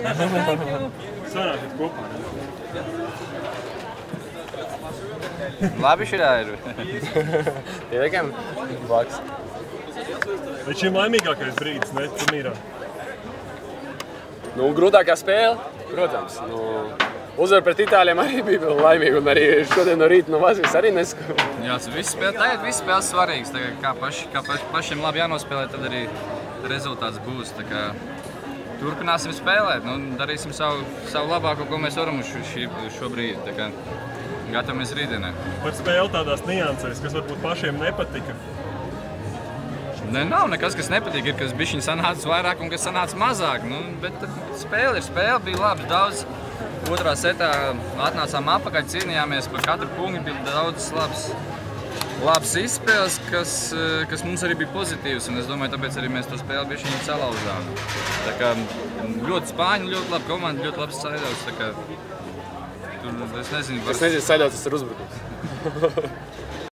Sanākat kopā. Labi šitā ir. Ieliekam blakus. Bet šim laimīgākais brīdis, ne, turnīrā. Nu, grūtākā spēle, protams. Nu, Uzvar pret Itālijiem arī bija laimīga, un arī šodien no rīta no Vācijas arī neskaidrs. Jā, viss spēle, tagad viss spēles svarīgs. Tagad, kā, paši, kā paši, pašiem labi jānospēlē, tad arī rezultāts būs. Tā kā Turpināsim spēlēt, nu, darīsim savu, savu labāko, ko mēs varam uz šī, šobrīd. Tā kā Gatavamies rītdienai. Par spēli tādās niansēs, kas varbūt pašiem nepatika. Ne, nav nekas, kas nepatīk. Ir kas bija sanācis vairāk un kas sanāca mazāk. Nu, bet spēle ir spēle, bija labi. Daudz otrā setā atnācām apakaļ, cīnījāmies par katru punktu. Bija daudz labs, labs izspēles, kas, kas mums arī bija pozitīvs. Un es domāju, tāpēc arī mēs to spēli biju šeit salauzām. Tā kā ļoti spāņi, ļoti labi komanda, ļoti labs saidovs. Tur, es nezinu, var... Es nezinu, saidovs tas ir uzbrukums.